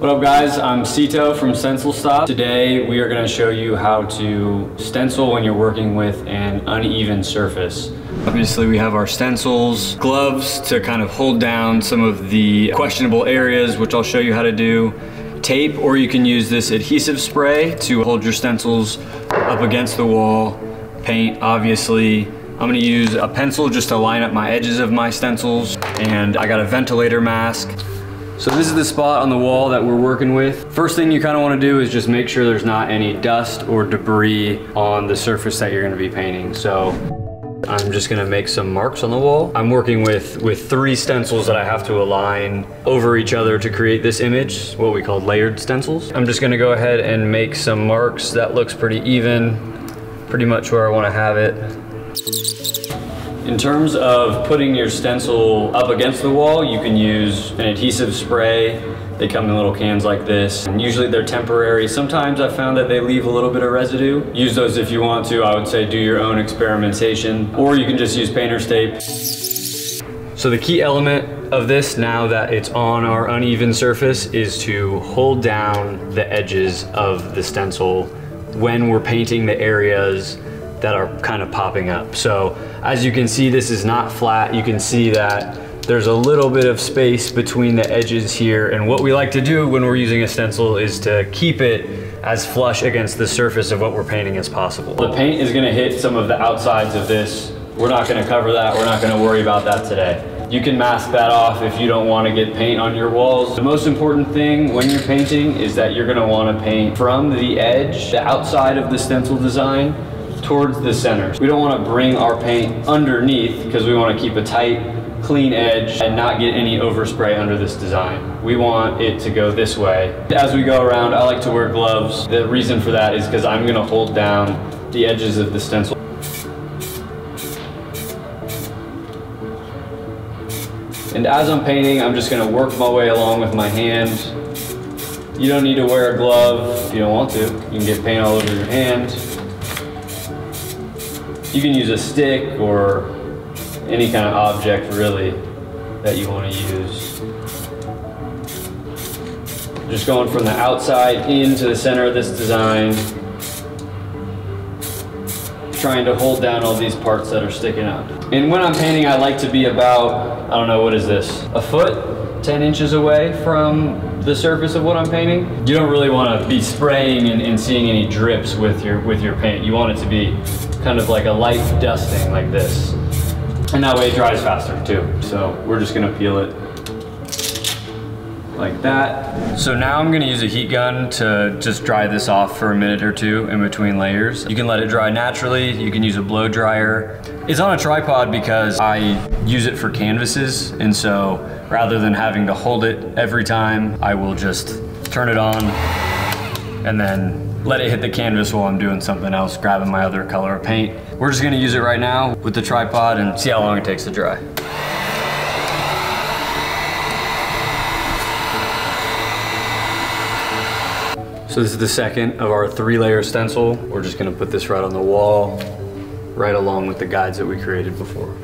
What up guys, I'm Sito from Stencil Stop. Today we are gonna show you how to stencil when you're working with an uneven surface. Obviously we have our stencils, gloves to kind of hold down some of the questionable areas, which I'll show you how to do, tape, or you can use this adhesive spray to hold your stencils up against the wall, paint obviously. I'm gonna use a pencil just to line up my edges of my stencils, and I got a ventilator mask. So this is the spot on the wall that we're working with. First thing you kind of want to do is just make sure there's not any dust or debris on the surface that you're going to be painting. So I'm just gonna make some marks on the wall. I'm working with, with three stencils that I have to align over each other to create this image, what we call layered stencils. I'm just gonna go ahead and make some marks. That looks pretty even, pretty much where I wanna have it. In terms of putting your stencil up against the wall, you can use an adhesive spray. They come in little cans like this. And usually they're temporary. Sometimes I found that they leave a little bit of residue. Use those if you want to. I would say do your own experimentation. Or you can just use painter's tape. So the key element of this now that it's on our uneven surface is to hold down the edges of the stencil when we're painting the areas that are kind of popping up. So as you can see, this is not flat. You can see that there's a little bit of space between the edges here. And what we like to do when we're using a stencil is to keep it as flush against the surface of what we're painting as possible. The paint is gonna hit some of the outsides of this. We're not gonna cover that. We're not gonna worry about that today. You can mask that off if you don't want to get paint on your walls. The most important thing when you're painting is that you're going to want to paint from the edge, the outside of the stencil design, towards the center. We don't want to bring our paint underneath because we want to keep a tight, clean edge and not get any overspray under this design. We want it to go this way. As we go around, I like to wear gloves. The reason for that is because I'm going to hold down the edges of the stencil. And as I'm painting, I'm just gonna work my way along with my hand. You don't need to wear a glove if you don't want to. You can get paint all over your hand. You can use a stick or any kind of object really that you want to use. Just going from the outside into the center of this design. Trying to hold down all these parts that are sticking up. And when I'm painting, I like to be about, I don't know, what is this? A foot, 10 inches away from the surface of what I'm painting. You don't really want to be spraying and, and seeing any drips with your, with your paint. You want it to be kind of like a light dusting like this. And that way it dries faster too. So we're just gonna peel it like that. So now I'm gonna use a heat gun to just dry this off for a minute or two in between layers. You can let it dry naturally. You can use a blow dryer. It's on a tripod because I use it for canvases. And so rather than having to hold it every time, I will just turn it on and then let it hit the canvas while I'm doing something else, grabbing my other color of paint. We're just gonna use it right now with the tripod and see how long it takes to dry. So this is the second of our three layer stencil. We're just gonna put this right on the wall, right along with the guides that we created before.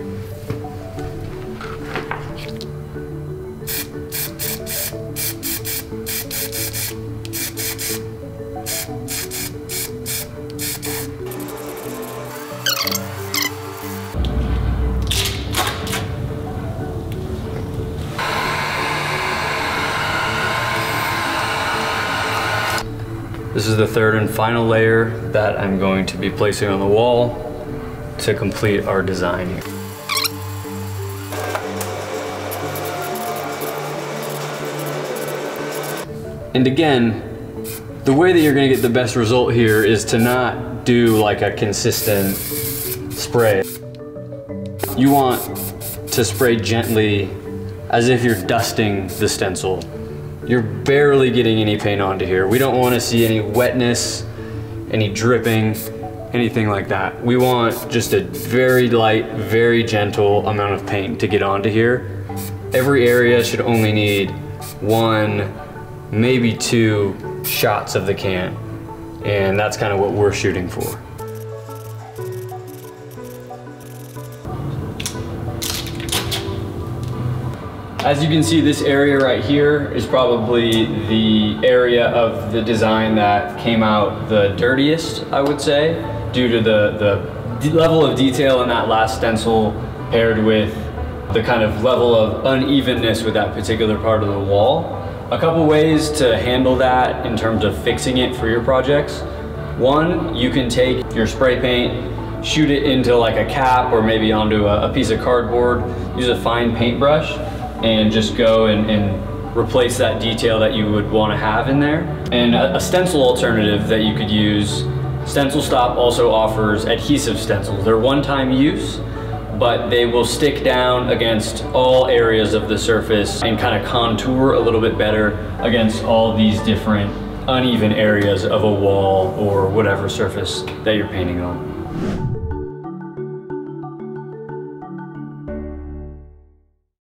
This is the third and final layer that I'm going to be placing on the wall to complete our design here. And again, the way that you're gonna get the best result here is to not do like a consistent spray. You want to spray gently as if you're dusting the stencil you're barely getting any paint onto here. We don't want to see any wetness, any dripping, anything like that. We want just a very light, very gentle amount of paint to get onto here. Every area should only need one, maybe two shots of the can. And that's kind of what we're shooting for. As you can see, this area right here is probably the area of the design that came out the dirtiest, I would say, due to the, the level of detail in that last stencil paired with the kind of level of unevenness with that particular part of the wall. A couple ways to handle that in terms of fixing it for your projects. One, you can take your spray paint, shoot it into like a cap or maybe onto a, a piece of cardboard, use a fine paintbrush and just go and, and replace that detail that you would want to have in there. And a, a stencil alternative that you could use, Stencil Stop also offers adhesive stencils. They're one-time use, but they will stick down against all areas of the surface and kind of contour a little bit better against all these different uneven areas of a wall or whatever surface that you're painting on.